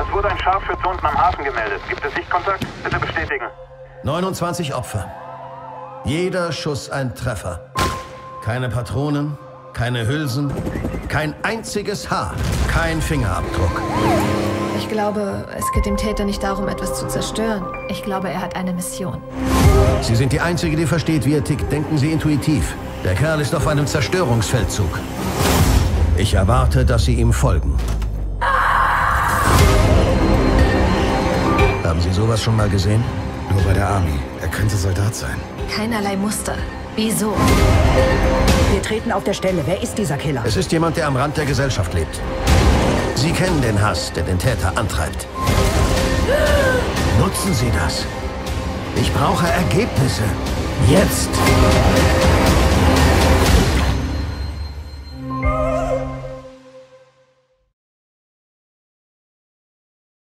Es wurde ein Scharfschütze unten am Hafen gemeldet. Gibt es Sichtkontakt? Bitte bestätigen. 29 Opfer. Jeder Schuss ein Treffer. Keine Patronen, keine Hülsen, kein einziges Haar, kein Fingerabdruck. Ich glaube, es geht dem Täter nicht darum, etwas zu zerstören. Ich glaube, er hat eine Mission. Sie sind die Einzige, die versteht, wie er tickt. Denken Sie intuitiv. Der Kerl ist auf einem Zerstörungsfeldzug. Ich erwarte, dass Sie ihm folgen. Haben Sie sowas schon mal gesehen? Nur bei der Army. Er könnte Soldat sein. Keinerlei Muster. Wieso? Wir treten auf der Stelle. Wer ist dieser Killer? Es ist jemand, der am Rand der Gesellschaft lebt. Sie kennen den Hass, der den Täter antreibt. Nutzen Sie das. Ich brauche Ergebnisse. Jetzt.